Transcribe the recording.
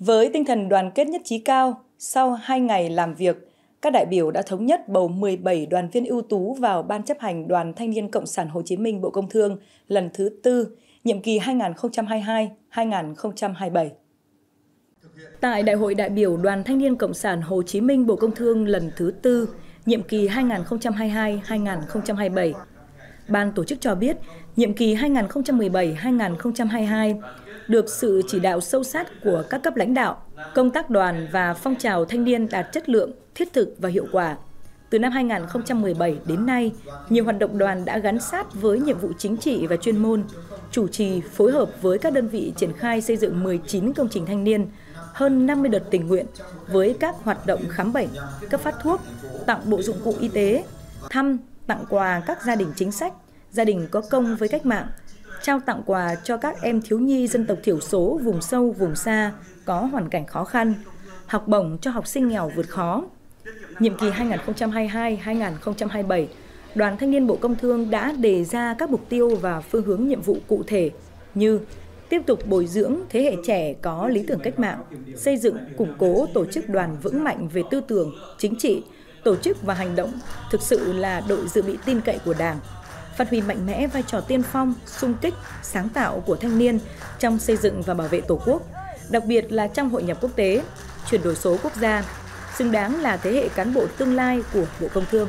Với tinh thần đoàn kết nhất trí cao, sau 2 ngày làm việc, các đại biểu đã thống nhất bầu 17 đoàn viên ưu tú vào Ban chấp hành Đoàn Thanh niên Cộng sản Hồ Chí Minh Bộ Công Thương lần thứ tư, nhiệm kỳ 2022-2027. Tại Đại hội đại biểu Đoàn Thanh niên Cộng sản Hồ Chí Minh Bộ Công Thương lần thứ tư, nhiệm kỳ 2022-2027, Ban tổ chức cho biết, nhiệm kỳ 2017-2022 được sự chỉ đạo sâu sát của các cấp lãnh đạo, công tác đoàn và phong trào thanh niên đạt chất lượng, thiết thực và hiệu quả. Từ năm 2017 đến nay, nhiều hoạt động đoàn đã gắn sát với nhiệm vụ chính trị và chuyên môn, chủ trì phối hợp với các đơn vị triển khai xây dựng 19 công trình thanh niên, hơn 50 đợt tình nguyện với các hoạt động khám bệnh, cấp phát thuốc, tặng bộ dụng cụ y tế, thăm, tặng quà các gia đình chính sách, gia đình có công với cách mạng, trao tặng quà cho các em thiếu nhi dân tộc thiểu số vùng sâu, vùng xa có hoàn cảnh khó khăn, học bổng cho học sinh nghèo vượt khó. Nhiệm kỳ 2022-2027, Đoàn Thanh niên Bộ Công Thương đã đề ra các mục tiêu và phương hướng nhiệm vụ cụ thể như tiếp tục bồi dưỡng thế hệ trẻ có lý tưởng cách mạng, xây dựng, củng cố tổ chức đoàn vững mạnh về tư tưởng, chính trị, tổ chức và hành động thực sự là đội dự bị tin cậy của Đảng, phát huy mạnh mẽ vai trò tiên phong, sung kích, sáng tạo của thanh niên trong xây dựng và bảo vệ Tổ quốc, đặc biệt là trong hội nhập quốc tế, chuyển đổi số quốc gia, xứng đáng là thế hệ cán bộ tương lai của Bộ Công Thương.